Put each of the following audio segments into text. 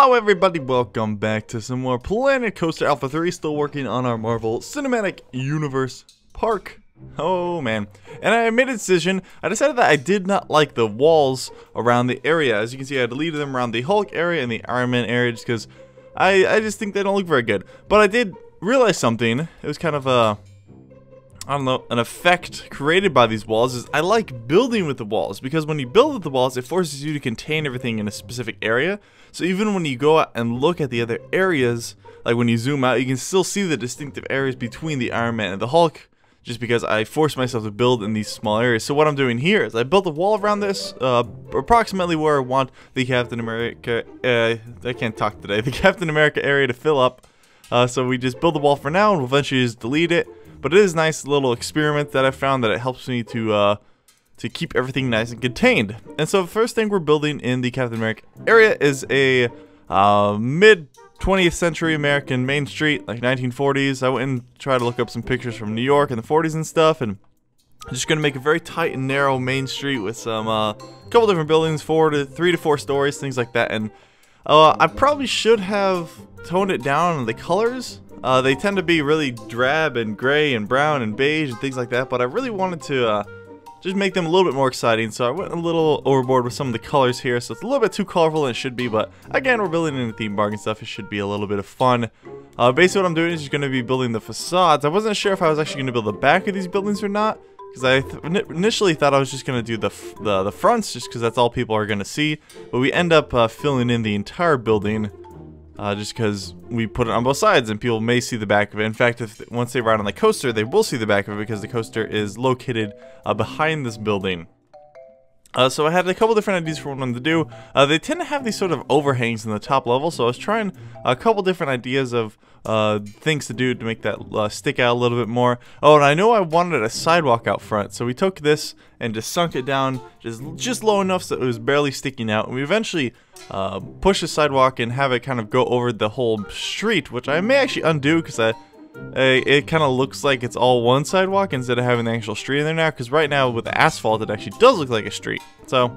Hello everybody, welcome back to some more Planet Coaster Alpha 3, still working on our Marvel Cinematic Universe Park. Oh man. And I made a decision, I decided that I did not like the walls around the area. As you can see, I deleted them around the Hulk area and the Iron Man area just because I, I just think they don't look very good. But I did realize something, it was kind of a I don't know, an effect created by these walls is I like building with the walls because when you build with the walls, it forces you to contain everything in a specific area. So even when you go out and look at the other areas, like when you zoom out, you can still see the distinctive areas between the Iron Man and the Hulk just because I forced myself to build in these small areas. So what I'm doing here is I built a wall around this, uh, approximately where I want the Captain America, uh, I can't talk today, the Captain America area to fill up. Uh, so we just build the wall for now and we'll eventually just delete it. But it is a nice little experiment that I found that it helps me to uh, to keep everything nice and contained. And so the first thing we're building in the Captain America area is a uh, mid 20th century American main street, like 1940s. I went and tried to look up some pictures from New York in the 40s and stuff, and I'm just gonna make a very tight and narrow main street with some uh, couple different buildings, four to three to four stories, things like that. And uh, I probably should have toned it down on the colors uh, they tend to be really drab and gray and brown and beige and things like that, but I really wanted to uh, just make them a little bit more exciting, so I went a little overboard with some of the colors here, so it's a little bit too colorful than it should be, but again, we're building in a theme park and stuff, it should be a little bit of fun. Uh, basically what I'm doing is just going to be building the facades. I wasn't sure if I was actually going to build the back of these buildings or not, because I th initially thought I was just going to do the, the, the fronts, just because that's all people are going to see, but we end up uh, filling in the entire building uh, just because we put it on both sides and people may see the back of it. In fact, if once they ride on the coaster, they will see the back of it because the coaster is located uh, behind this building. Uh, so I had a couple different ideas for what I wanted to do. Uh, they tend to have these sort of overhangs in the top level, so I was trying a couple different ideas of uh, things to do to make that uh, stick out a little bit more. Oh, and I know I wanted a sidewalk out front, so we took this and just sunk it down just just low enough so it was barely sticking out. And we eventually uh, pushed the sidewalk and have it kind of go over the whole street, which I may actually undo because I it kind of looks like it's all one sidewalk instead of having the actual street in there now because right now with the asphalt it actually does look like a street. So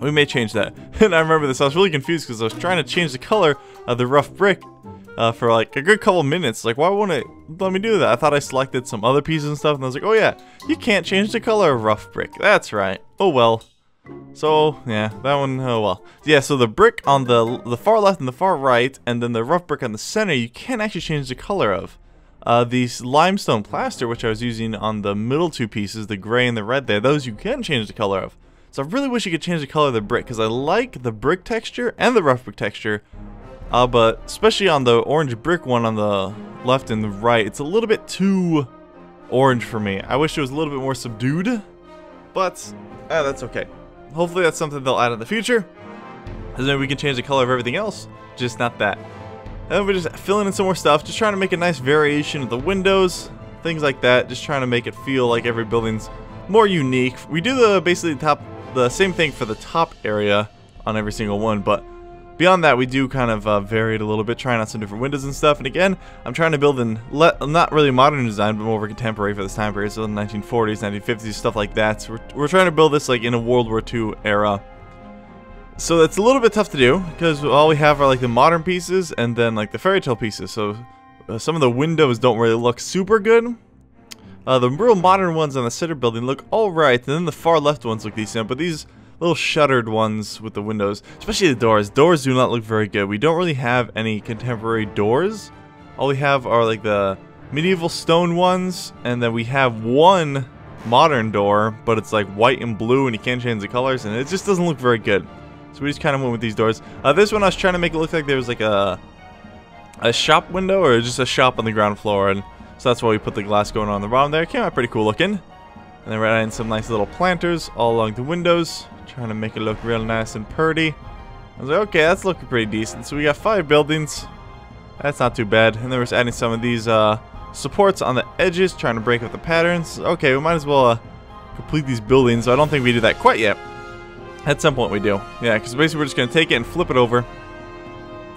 we may change that. And I remember this I was really confused because I was trying to change the color of the rough brick uh, for like a good couple minutes. Like why won't it let me do that? I thought I selected some other pieces and stuff and I was like oh yeah you can't change the color of rough brick. That's right. Oh well. So, yeah, that one, oh well. Yeah, so the brick on the the far left and the far right, and then the rough brick on the center, you can't actually change the color of. Uh, the limestone plaster, which I was using on the middle two pieces, the gray and the red there, those you can change the color of. So I really wish you could change the color of the brick, because I like the brick texture and the rough brick texture, uh, but especially on the orange brick one on the left and the right, it's a little bit too orange for me. I wish it was a little bit more subdued, but uh, that's okay. Hopefully that's something they'll add in the future, and then we can change the color of everything else, just not that. And we're just filling in some more stuff, just trying to make a nice variation of the windows, things like that, just trying to make it feel like every building's more unique. We do the basically the top the same thing for the top area on every single one, but beyond that we do kind of uh, vary it a little bit, trying out some different windows and stuff. And again, I'm trying to build in not really modern design, but more of a contemporary for this time period, so the 1940s, 1950s, stuff like that. So we're, we're trying to build this like in a World War II era. So it's a little bit tough to do because all we have are like the modern pieces and then like the fairy tale pieces. So uh, some of the windows don't really look super good. Uh, the real modern ones on the center building look alright, and then the far left ones look decent, but these little shuttered ones with the windows, especially the doors, doors do not look very good. We don't really have any contemporary doors. All we have are like the medieval stone ones, and then we have one modern door, but it's like white and blue and you can't change the colors, and it just doesn't look very good. So we just kind of went with these doors. Uh, this one I was trying to make it look like there was like a a shop window or just a shop on the ground floor. And so that's why we put the glass going on the bottom there. Came out pretty cool looking. And then added in some nice little planters all along the windows. Trying to make it look real nice and pretty. I was like, okay, that's looking pretty decent. So we got five buildings. That's not too bad. And then we're just adding some of these uh, supports on the edges, trying to break up the patterns. Okay, we might as well uh, complete these buildings. I don't think we did that quite yet. At some point we do. Yeah, because basically we're just going to take it and flip it over.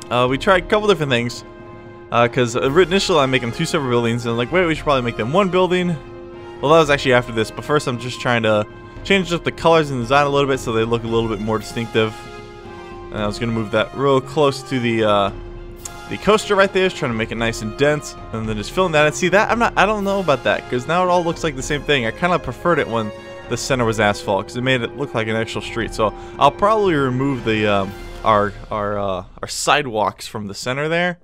Uh, we tried a couple different things. Because uh, initially I'm making two separate buildings, and I'm like, wait, we should probably make them one building. Well, that was actually after this, but first I'm just trying to change up the colors and design a little bit so they look a little bit more distinctive. And I was going to move that real close to the uh, the coaster right there, trying to make it nice and dense, and then just filling that. And see that I'm not, I don't know about that because now it all looks like the same thing. I kind of preferred it when the center was asphalt because it made it look like an actual street. So I'll probably remove the um, our our uh, our sidewalks from the center there,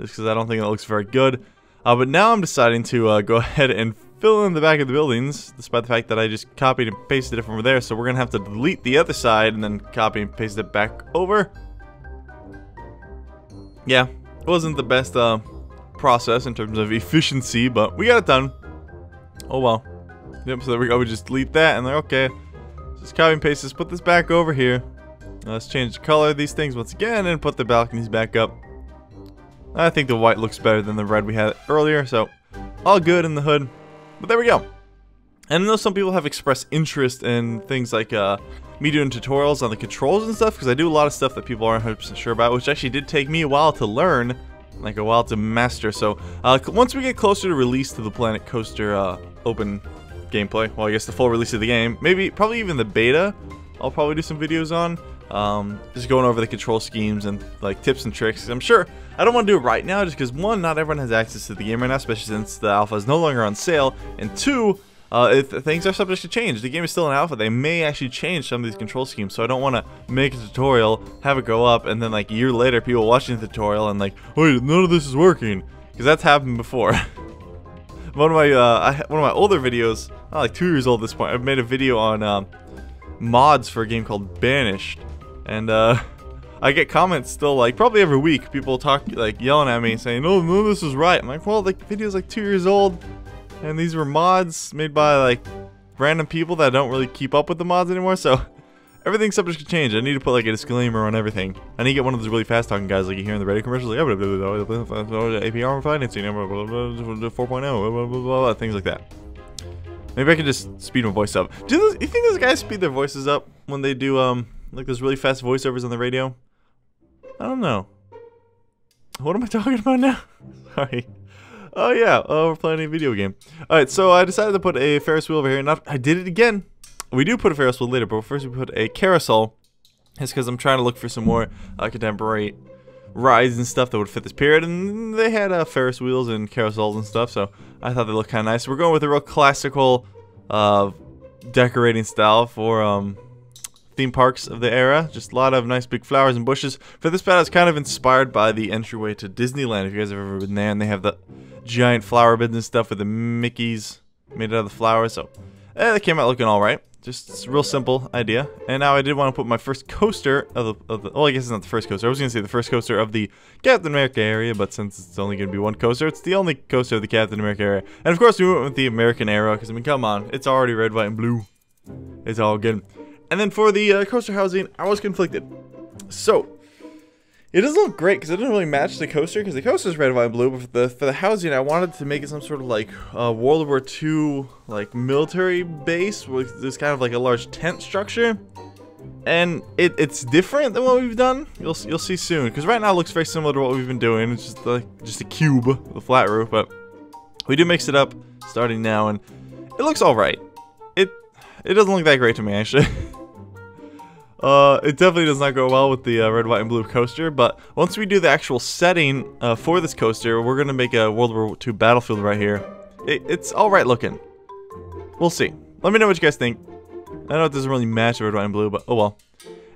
just because I don't think it looks very good. Uh, but now I'm deciding to uh, go ahead and fill in the back of the buildings, despite the fact that I just copied and pasted it from over there. So we're gonna have to delete the other side and then copy and paste it back over. Yeah, it wasn't the best uh, process in terms of efficiency, but we got it done. Oh well. Yep, so there we go. We just delete that, and they're okay. Just copy and paste this. Put this back over here. let's change the color of these things once again, and put the balconies back up. I think the white looks better than the red we had earlier, so all good in the hood. But there we go. And I know some people have expressed interest in things like uh, me doing tutorials on the controls and stuff, because I do a lot of stuff that people aren't 100% sure about, which actually did take me a while to learn, like a while to master. So uh, once we get closer to release to the Planet Coaster uh, open gameplay, well I guess the full release of the game, maybe, probably even the beta, I'll probably do some videos on. Um, just going over the control schemes and like tips and tricks. I'm sure I don't want to do it right now just because one, not everyone has access to the game right now, especially since the alpha is no longer on sale, and two, uh, things are subject to change. The game is still in alpha. They may actually change some of these control schemes, so I don't want to make a tutorial, have it go up, and then like a year later, people watching the tutorial and like, wait, none of this is working, because that's happened before. one of my uh, one of my older videos, like two years old at this point, I've made a video on um, mods for a game called Banished, and uh, I get comments still like probably every week. People talk like yelling at me saying, "No, no, this is right." I'm like, "Well, the video's like two years old." And these were mods made by like random people that don't really keep up with the mods anymore, so everything's subject to change. I need to put like a disclaimer on everything. I need to get one of those really fast talking guys like you hear in the radio commercials, like APR financing, 4.0, things like that. Maybe I can just speed my voice up. Do those, you think those guys speed their voices up when they do um like those really fast voiceovers on the radio? I don't know. What am I talking about now? Sorry. Oh yeah, oh we're playing a video game. Alright, so I decided to put a Ferris wheel over here. Not I did it again. We do put a Ferris wheel later, but first we put a carousel. It's because I'm trying to look for some more uh, contemporary rides and stuff that would fit this period. And they had uh, Ferris wheels and carousels and stuff, so I thought they looked kind of nice. We're going with a real classical uh, decorating style for um, theme parks of the era. Just a lot of nice big flowers and bushes. For this pad, I was kind of inspired by the entryway to Disneyland. If you guys have ever been there, and they have the giant flower beds and stuff with the Mickeys made out of the flowers. So, eh, they came out looking all right. Just real simple idea. And now I did want to put my first coaster of the, of the, well, I guess it's not the first coaster. I was going to say the first coaster of the Captain America area, but since it's only going to be one coaster, it's the only coaster of the Captain America area. And of course, we went with the American era, because I mean, come on, it's already red, white, and blue. It's all good. And then for the uh, coaster housing, I was conflicted. So, it doesn't look great because it doesn't really match the coaster because the coaster is red, white, and blue. But for the for the housing, I wanted to make it some sort of like uh, World War II like military base with this kind of like a large tent structure. And it, it's different than what we've done. You'll you'll see soon because right now it looks very similar to what we've been doing. It's just like just a cube a flat roof, but we do mix it up starting now, and it looks all right. It it doesn't look that great to me actually. Uh, it definitely does not go well with the uh, red, white, and blue coaster, but once we do the actual setting uh, for this coaster, we're going to make a World War II battlefield right here. It, it's alright looking. We'll see. Let me know what you guys think. I know it doesn't really match red, white, and blue, but oh well.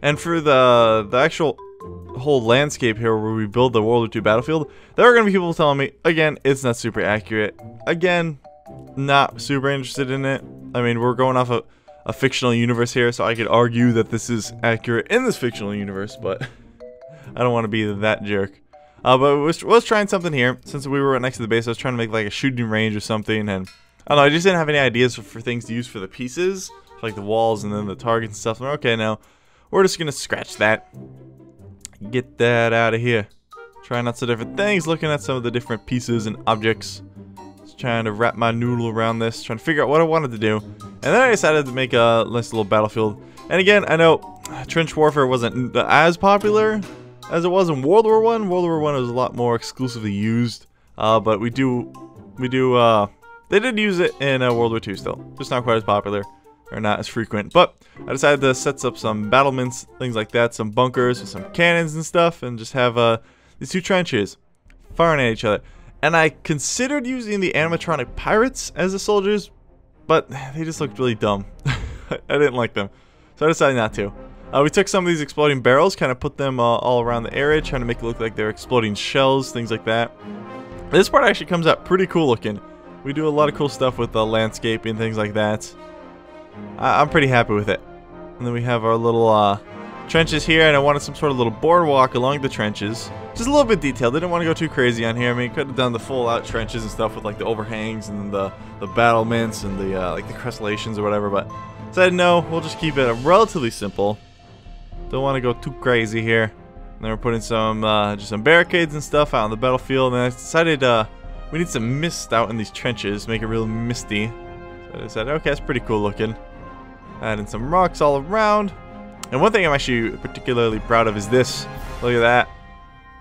And for the, the actual whole landscape here where we build the World War II battlefield, there are going to be people telling me, again, it's not super accurate. Again, not super interested in it. I mean, we're going off of a fictional universe here, so I could argue that this is accurate in this fictional universe, but I don't want to be that jerk. Uh, but was, was trying something here. Since we were next to the base, I was trying to make like a shooting range or something, and I don't know, I just didn't have any ideas for, for things to use for the pieces, like the walls and then the targets and stuff. okay, now we're just gonna scratch that. Get that out of here. Trying out some different things, looking at some of the different pieces and objects trying to wrap my noodle around this, trying to figure out what I wanted to do. And then I decided to make a nice little battlefield. And again, I know trench warfare wasn't as popular as it was in World War One. World War One was a lot more exclusively used, uh, but we do, we do, uh, they did use it in uh, World War Two still, just not quite as popular. or not as frequent. But I decided to set up some battlements, things like that, some bunkers with some cannons and stuff, and just have uh, these two trenches firing at each other. And I considered using the animatronic pirates as the soldiers, but they just looked really dumb. I didn't like them, so I decided not to. Uh, we took some of these exploding barrels, kind of put them uh, all around the area, trying to make it look like they're exploding shells, things like that. This part actually comes out pretty cool looking. We do a lot of cool stuff with the landscape and things like that. I am pretty happy with it. And then we have our little uh, trenches here, and I wanted some sort of little boardwalk along the trenches. Just a little bit detailed. Didn't want to go too crazy on here. I mean, could have done the full out trenches and stuff with like the overhangs and the the battlements and the uh, like the crenellations or whatever. But said no, we'll just keep it relatively simple. Don't want to go too crazy here. And then we're putting some uh, just some barricades and stuff out on the battlefield. And I decided uh, we need some mist out in these trenches, make it real misty. So I said, okay, that's pretty cool looking. Adding some rocks all around. And one thing I'm actually particularly proud of is this. Look at that.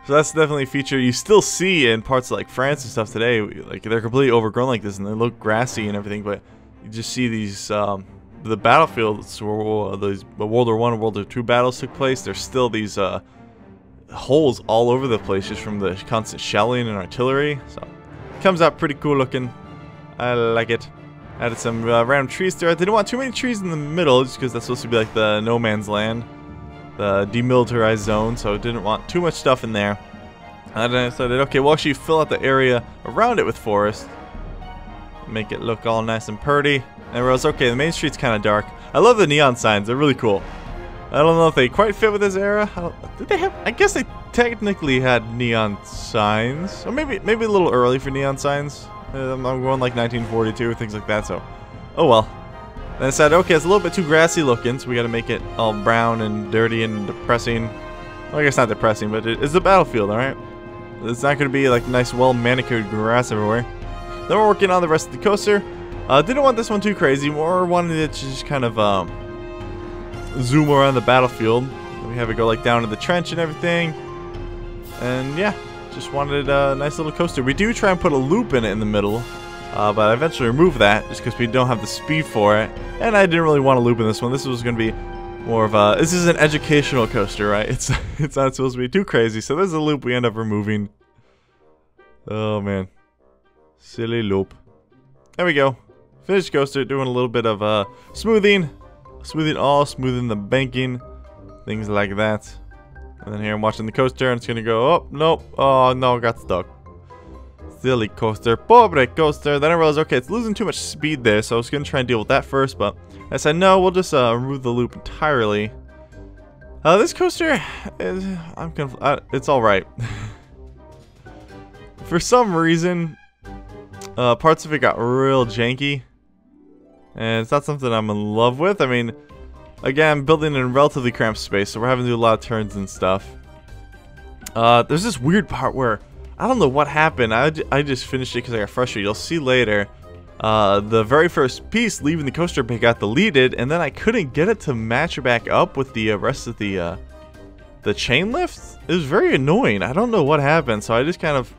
So that's definitely a feature you still see in parts like France and stuff today. Like they're completely overgrown like this and they look grassy and everything, but you just see these um, the battlefields where these World War One, World War Two battles took place. There's still these uh, holes all over the place just from the constant shelling and artillery. So comes out pretty cool looking. I like it. Added some uh, random trees there. I didn't want too many trees in the middle just because that's supposed to be like the no man's land the demilitarized zone, so I didn't want too much stuff in there. And I decided, okay, we'll actually fill out the area around it with forest. Make it look all nice and pretty. And I realized, okay, the main street's kind of dark. I love the neon signs, they're really cool. I don't know if they quite fit with this era. did they have, I guess they technically had neon signs. Or maybe maybe a little early for neon signs. Um, I'm going like 1942, things like that, so. Oh well. Then I said, okay, it's a little bit too grassy looking, so we gotta make it all brown and dirty and depressing. Well, I guess not depressing, but it's a battlefield, alright? It's not gonna be like nice, well manicured grass everywhere. Then we're working on the rest of the coaster. Uh, didn't want this one too crazy, more wanted it to just kind of um, zoom around the battlefield. We have it go like down to the trench and everything. And yeah, just wanted a nice little coaster. We do try and put a loop in it in the middle. Uh, but I eventually removed that just because we don't have the speed for it. And I didn't really want to loop in this one. This was going to be more of a... This is an educational coaster, right? It's, it's not supposed to be too crazy. So there's a loop we end up removing. Oh, man. Silly loop. There we go. Finished coaster. Doing a little bit of uh, smoothing. Smoothing all. Smoothing the banking. Things like that. And then here I'm watching the coaster and it's to go, oh, nope. Oh, no, got stuck. Silly coaster. Pobre coaster. Then I realized, okay, it's losing too much speed there, so I was to try and deal with that first, but I said, no, we'll just uh, remove the loop entirely. Uh, this coaster, is, I'm uh, it's alright. For some reason, uh, parts of it got real janky. And it's not something I'm in love with. I mean, again, building in a relatively cramped space, so we're having to do a lot of turns and stuff. Uh, there's this weird part where I don't know what happened. I, I just finished it because I got frustrated. You'll see later. Uh, the very first piece leaving the coaster bay got deleted, and then I couldn't get it to match back up with the uh, rest of the uh, the chain lift. It was very annoying. I don't know what happened, so I just kind of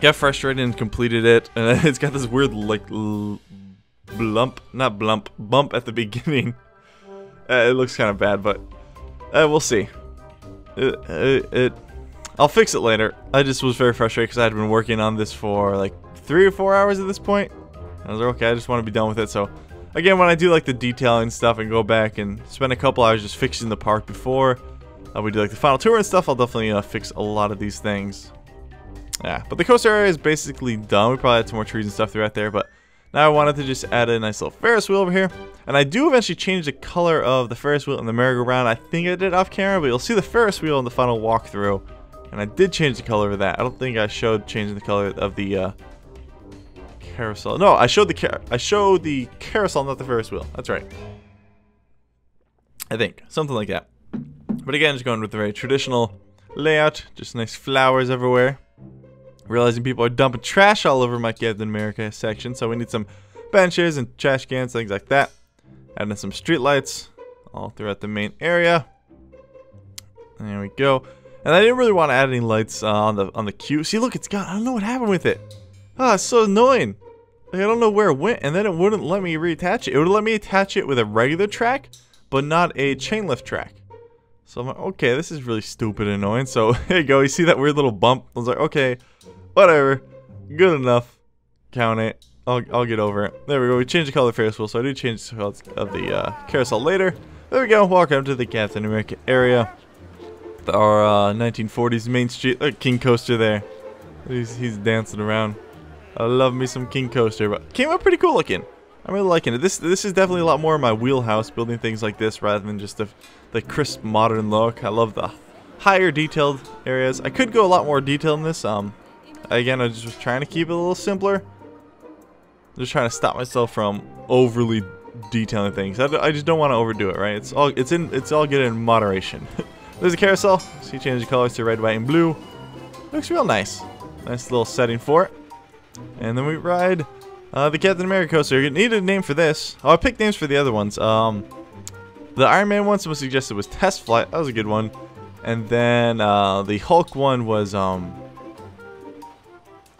got frustrated and completed it. And it's got this weird like blump, not blump, bump at the beginning. Uh, it looks kind of bad, but uh, we'll see. It, it, it I'll fix it later. I just was very frustrated because I had been working on this for like three or four hours at this point. I was like, okay, I just want to be done with it. So, again, when I do like the detailing stuff and go back and spend a couple hours just fixing the park before uh, we do like the final tour and stuff, I'll definitely uh, fix a lot of these things. Yeah, but the coaster area is basically done. We probably had some more trees and stuff throughout there, but now I wanted to just add a nice little Ferris wheel over here. And I do eventually change the color of the Ferris wheel and the merry-go-round. I think I did off camera, but you'll see the Ferris wheel in the final walkthrough. And I did change the color of that. I don't think I showed changing the color of the uh, carousel. No, I showed the car I showed the carousel, not the Ferris wheel. That's right. I think something like that. But again, just going with the very traditional layout. Just nice flowers everywhere. Realizing people are dumping trash all over my Captain America section, so we need some benches and trash cans, things like that. Adding some street lights all throughout the main area. There we go. And I didn't really want to add any lights uh, on the on the queue. See, look, it's gone. I don't know what happened with it. Ah, oh, it's so annoying. Like, I don't know where it went, and then it wouldn't let me reattach it. It would let me attach it with a regular track, but not a chain lift track. So I'm like, okay, this is really stupid and annoying. So here you go. You see that weird little bump? I was like, okay, whatever. Good enough. Count it. I'll, I'll get over it. There we go. We changed the color of Ferris wheel, so I do change the color of the uh, carousel later. There we go. Welcome to the Captain America area. Our uh, 1940s Main Street. Look, King Coaster there. He's, he's dancing around. I love me some King Coaster, but came out pretty cool looking. I'm really liking it. This this is definitely a lot more of my wheelhouse, building things like this rather than just the, the crisp modern look. I love the higher detailed areas. I could go a lot more detail in this. Um, Again, I just was trying to keep it a little simpler. Just trying to stop myself from overly detailing things. I, I just don't want to overdo it, right? It's all it's in it's all good in moderation. There's a carousel. So change the colors to red, white, and blue. Looks real nice. Nice little setting for it. And then we ride uh, the Captain America coaster. You need a name for this. Oh, I picked names for the other ones. Um, the Iron Man one, someone suggested was Test Flight. That was a good one. And then uh, the Hulk one was um.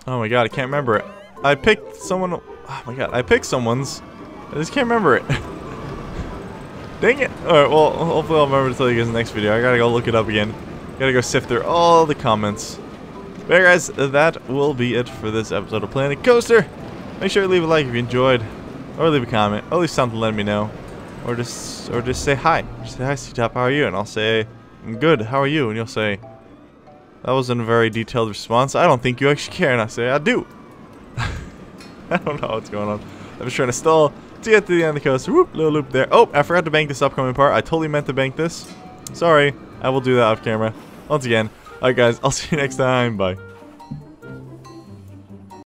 Oh my god, I can't remember it. I picked someone. Oh my god, I picked someone's. I just can't remember it. Dang it. Alright, well, hopefully I'll remember to tell you guys in the next video. I gotta go look it up again. Gotta go sift through all the comments. But yeah, guys, that will be it for this episode of Planet Coaster. Make sure to leave a like if you enjoyed, or leave a comment, or leave something to let me know. Or just, or just say hi. Just say hi, C-Top, how are you? And I'll say, I'm good, how are you? And you'll say, that wasn't a very detailed response. I don't think you actually care. And I say, I do. I don't know what's going on. I'm just trying to stall to get to the end of the coast. Whoop, little loop there. Oh, I forgot to bank this upcoming part. I totally meant to bank this. Sorry. I will do that off camera. Once again. Alright guys, I'll see you next time. Bye.